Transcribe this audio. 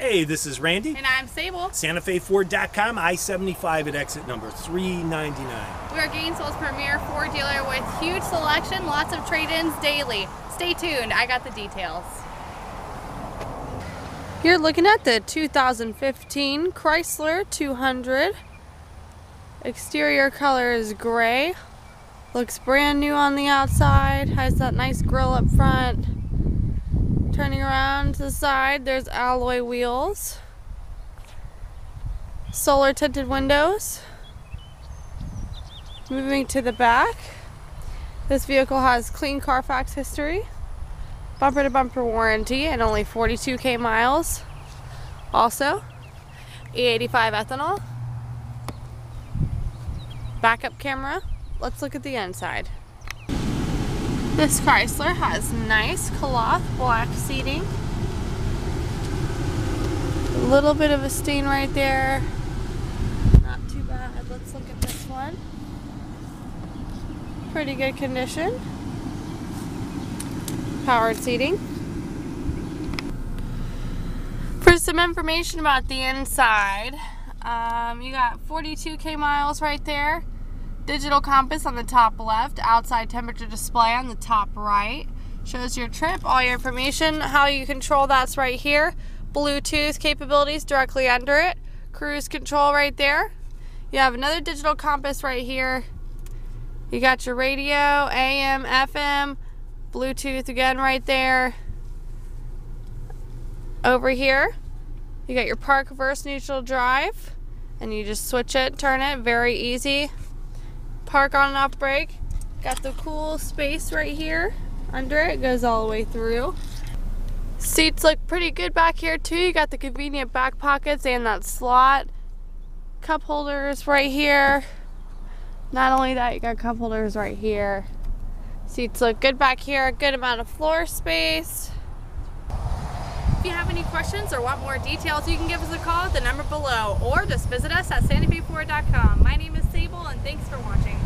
Hey, this is Randy. And I'm Sable. SantaFeFord.com, I-75 at exit number 399. We are Gainesville's premier Ford dealer with huge selection, lots of trade-ins daily. Stay tuned, I got the details. You're looking at the 2015 Chrysler 200. Exterior color is gray. Looks brand new on the outside. Has that nice grill up front. Turning around to the side, there's alloy wheels. Solar tinted windows. Moving to the back. This vehicle has clean Carfax history bumper to bumper warranty and only 42k miles. Also, E85 ethanol, backup camera. Let's look at the inside. This Chrysler has nice cloth black seating. A little bit of a stain right there. Not too bad. Let's look at this one. Pretty good condition powered seating. For some information about the inside, um, you got 42k miles right there. Digital compass on the top left, outside temperature display on the top right. Shows your trip, all your information, how you control that's right here. Bluetooth capabilities directly under it. Cruise control right there. You have another digital compass right here. You got your radio, AM, FM, Bluetooth again right there. Over here, you got your park reverse neutral drive, and you just switch it, turn it, very easy. Park on and off brake. Got the cool space right here under it, goes all the way through. Seats look pretty good back here too. You got the convenient back pockets and that slot. Cup holders right here. Not only that, you got cup holders right here. Seats look good back here, good amount of floor space. If you have any questions or want more details, you can give us a call at the number below or just visit us at santafeford.com. My name is Sable and thanks for watching.